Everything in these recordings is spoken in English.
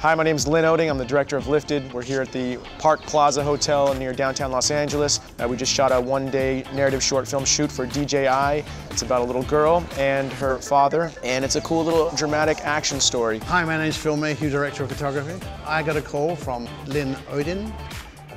Hi, my name is Lin Oeding. I'm the director of Lifted. We're here at the Park Plaza Hotel near downtown Los Angeles. Uh, we just shot a one-day narrative short film shoot for DJI. It's about a little girl and her father, and it's a cool little dramatic action story. Hi, my name is Phil Mayhew, director of photography. I got a call from Lin Oeding,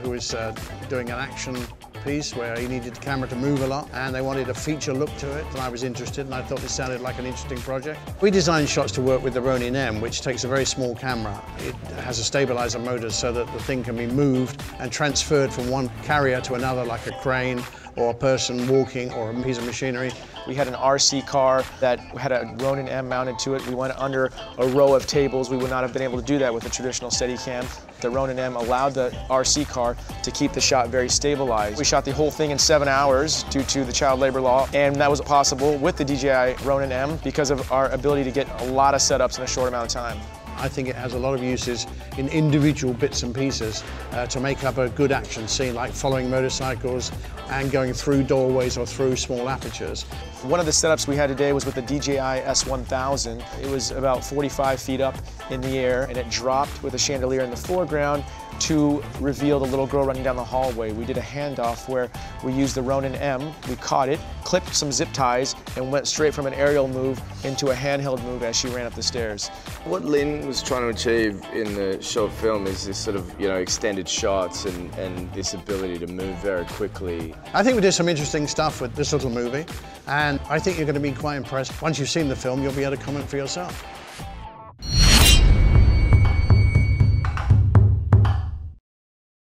who is uh, doing an action piece where he needed the camera to move a lot and they wanted a feature look to it and I was interested and I thought this sounded like an interesting project. We designed shots to work with the Ronin M which takes a very small camera. It has a stabilizer motor so that the thing can be moved and transferred from one carrier to another like a crane or a person walking or a piece of machinery. We had an RC car that had a Ronin M mounted to it. We went under a row of tables. We would not have been able to do that with a traditional Steadicam. The Ronin M allowed the RC car to keep the shot very stabilized. We shot the whole thing in seven hours due to the child labor law, and that was possible with the DJI Ronin M because of our ability to get a lot of setups in a short amount of time. I think it has a lot of uses in individual bits and pieces uh, to make up a good action scene, like following motorcycles and going through doorways or through small apertures. One of the setups we had today was with the DJI S1000. It was about 45 feet up in the air and it dropped with a chandelier in the foreground to reveal the little girl running down the hallway. We did a handoff where we used the Ronin M, we caught it, clipped some zip ties, and went straight from an aerial move into a handheld move as she ran up the stairs. What Lin was trying to achieve in the short film is this sort of, you know, extended shots and, and this ability to move very quickly. I think we did some interesting stuff with this little movie, and I think you're going to be quite impressed. Once you've seen the film, you'll be able to comment for yourself.